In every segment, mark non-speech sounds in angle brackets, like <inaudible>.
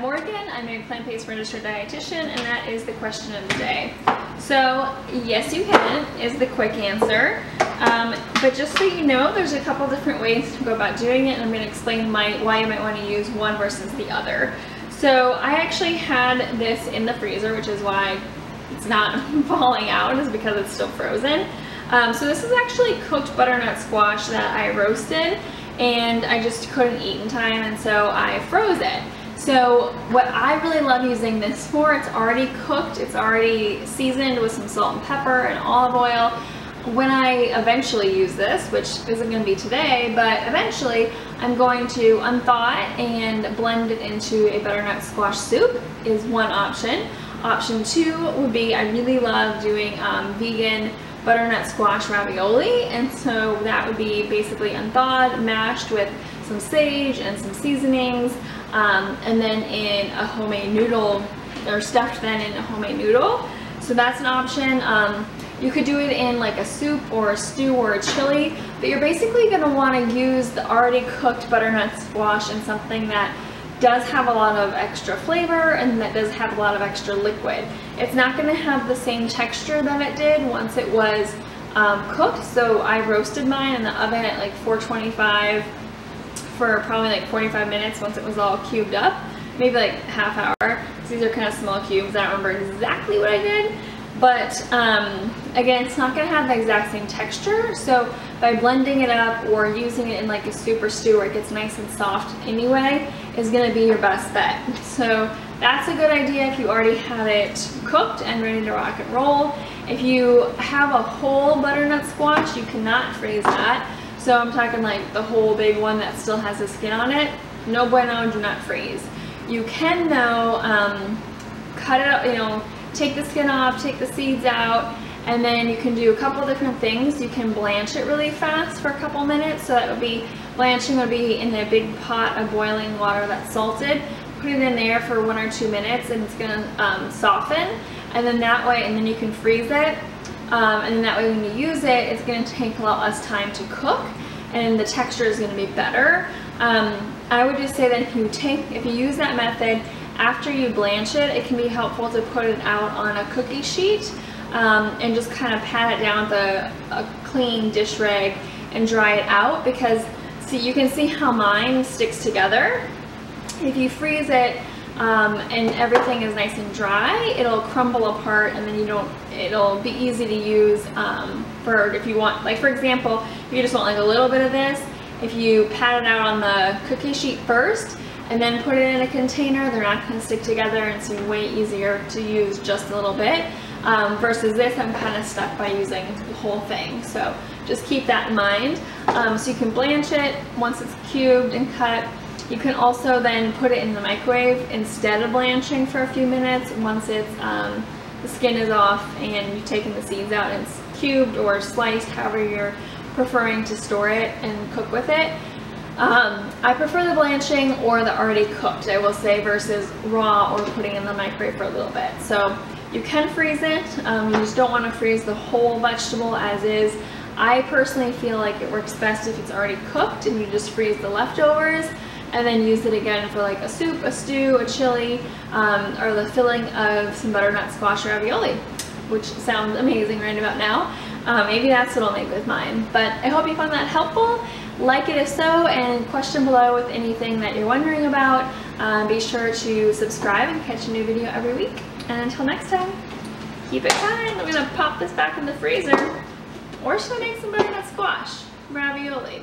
Morgan. I'm a plant-based registered dietitian, and that is the question of the day. So, yes you can is the quick answer. Um, but just so you know, there's a couple different ways to go about doing it, and I'm going to explain my, why you might want to use one versus the other. So I actually had this in the freezer, which is why it's not <laughs> falling out, is because it's still frozen. Um, so this is actually cooked butternut squash that I roasted and I just couldn't eat in time and so I froze it. So what I really love using this for, it's already cooked, it's already seasoned with some salt and pepper and olive oil. When I eventually use this, which isn't going to be today, but eventually I'm going to unthaw it and blend it into a butternut squash soup is one option. Option two would be I really love doing um, vegan butternut squash ravioli and so that would be basically unthawed, mashed with some sage and some seasonings um, and then in a homemade noodle or stuffed then in a homemade noodle. So that's an option. Um, you could do it in like a soup or a stew or a chili, but you're basically going to want to use the already cooked butternut squash in something that does have a lot of extra flavor and that does have a lot of extra liquid. It's not going to have the same texture that it did once it was um, cooked. So I roasted mine in the oven at like 425 for probably like 45 minutes once it was all cubed up. Maybe like half hour. These are kind of small cubes. I don't remember exactly what I did. But um, again, it's not going to have the exact same texture. So by blending it up or using it in like a super stew where it gets nice and soft anyway, is going to be your best bet. So that's a good idea if you already have it cooked and ready to rock and roll. If you have a whole butternut squash, you cannot freeze that. So I'm talking like the whole big one that still has the skin on it. No bueno, do not freeze. You can though um, cut it up, you know, take the skin off, take the seeds out, and then you can do a couple different things. You can blanch it really fast for a couple minutes. So that would be, blanching would be in a big pot of boiling water that's salted. Put it in there for one or two minutes and it's gonna um, soften. And then that way, and then you can freeze it. Um, and then that way when you use it, it's gonna take a lot less time to cook and the texture is gonna be better. Um, I would just say that if you take, if you use that method, after you blanch it, it can be helpful to put it out on a cookie sheet um, and just kind of pat it down with a, a clean dish rag and dry it out because see you can see how mine sticks together. If you freeze it um, and everything is nice and dry, it'll crumble apart and then you don't, it'll be easy to use um, for if you want, like for example, if you just want like a little bit of this, if you pat it out on the cookie sheet first, and then put it in a container. They're not going to stick together and it's way easier to use just a little bit. Um, versus this, I'm kind of stuck by using the whole thing. So just keep that in mind. Um, so you can blanch it once it's cubed and cut. You can also then put it in the microwave instead of blanching for a few minutes once it's um, the skin is off and you've taken the seeds out and it's cubed or sliced, however you're preferring to store it and cook with it. Um, I prefer the blanching or the already cooked, I will say, versus raw or putting in the microwave for a little bit. So you can freeze it. Um, you just don't want to freeze the whole vegetable as is. I personally feel like it works best if it's already cooked and you just freeze the leftovers and then use it again for like a soup, a stew, a chili, um, or the filling of some butternut squash ravioli, which sounds amazing right about now. Uh, maybe that's what I'll make with mine. But I hope you found that helpful. Like it if so, and question below with anything that you're wondering about. Uh, be sure to subscribe and catch a new video every week. And until next time, keep it kind. I'm gonna pop this back in the freezer. Or should I make some butternut squash ravioli?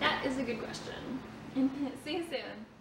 That is a good question. <laughs> See you soon.